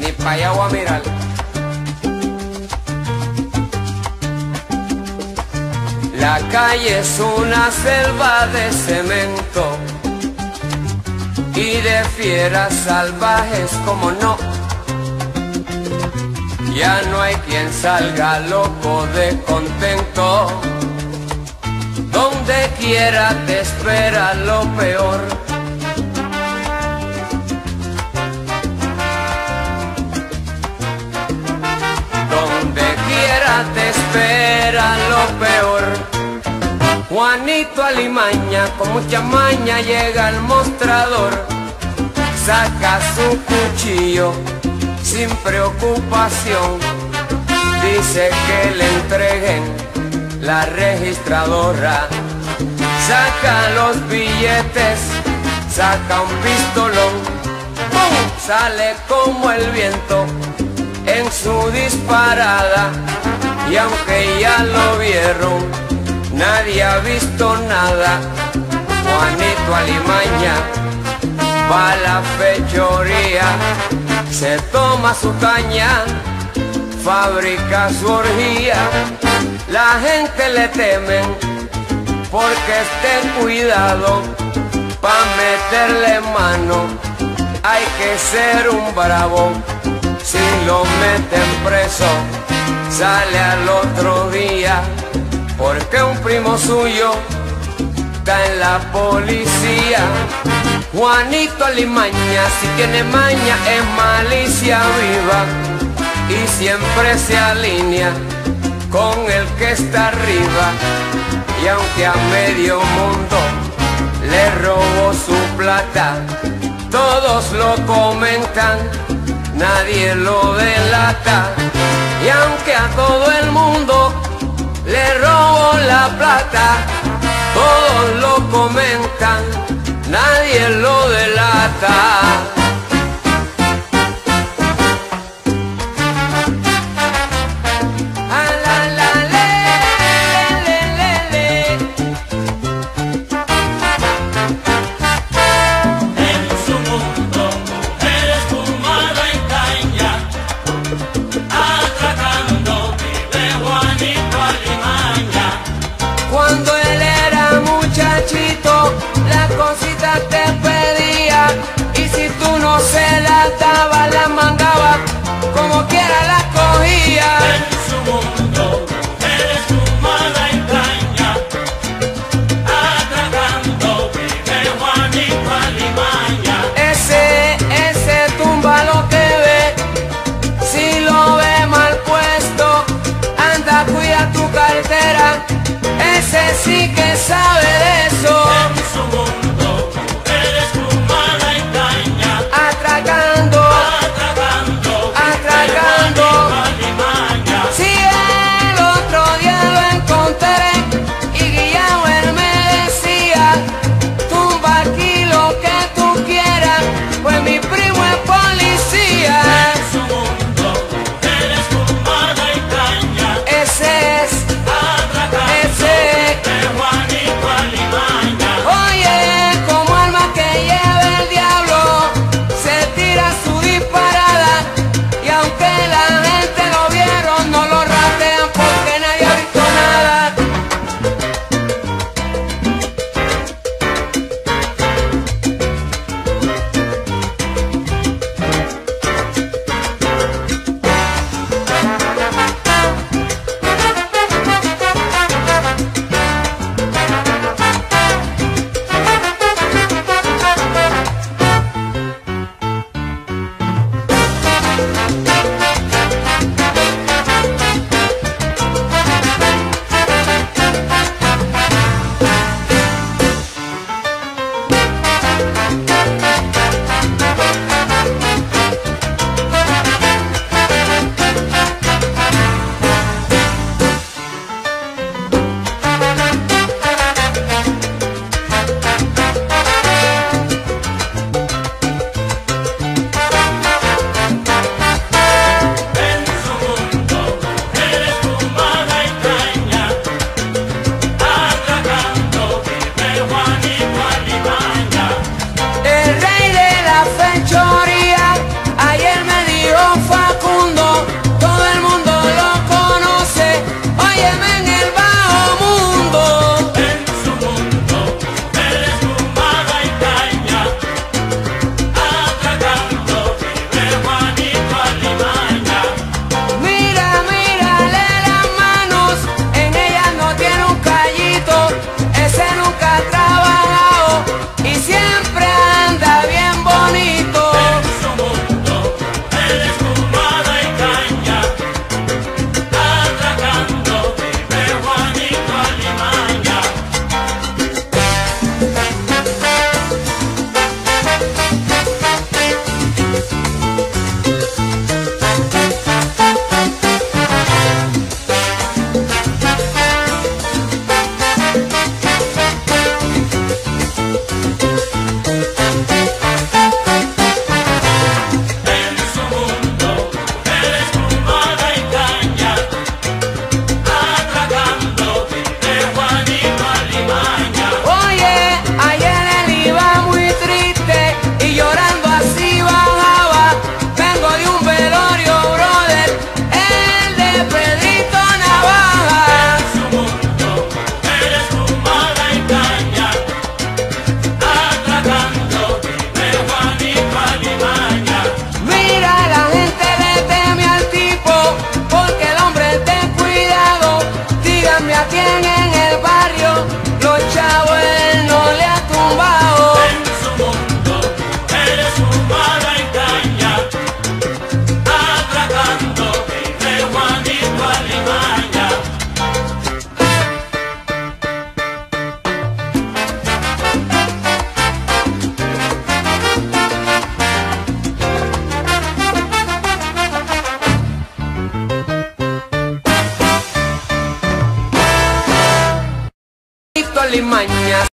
Ni pa' La calle es una selva de cemento y de fieras salvajes como no. Ya no hay quien salga loco de contento. Donde quiera te espera lo peor. Donde quiera te espera lo peor. Juanito Alimaña con mucha maña llega al mostrador. Saca su cuchillo sin preocupación. Dice que le entreguen la registradora. Saca los billetes, saca un pistolón. Sale como el viento en su disparada y aunque ya lo vieron, nadie ha visto nada. Juanito Alimaña va a la fechoría, se toma su caña, fabrica su orgía. La gente le temen porque esté cuidado pa' meterle mano. Hay que ser un bravo si lo meten preso, sale al otro día, porque un primo suyo está en la policía. Juanito Alimaña, si tiene maña, es malicia viva y siempre se alinea con el que está arriba. Y aunque a medio mundo le robó su plata, todos lo comentan nadie lo delata. Y aunque a todo el mundo le robo la plata, todos lo comentan, nadie lo delata. Sí que sabe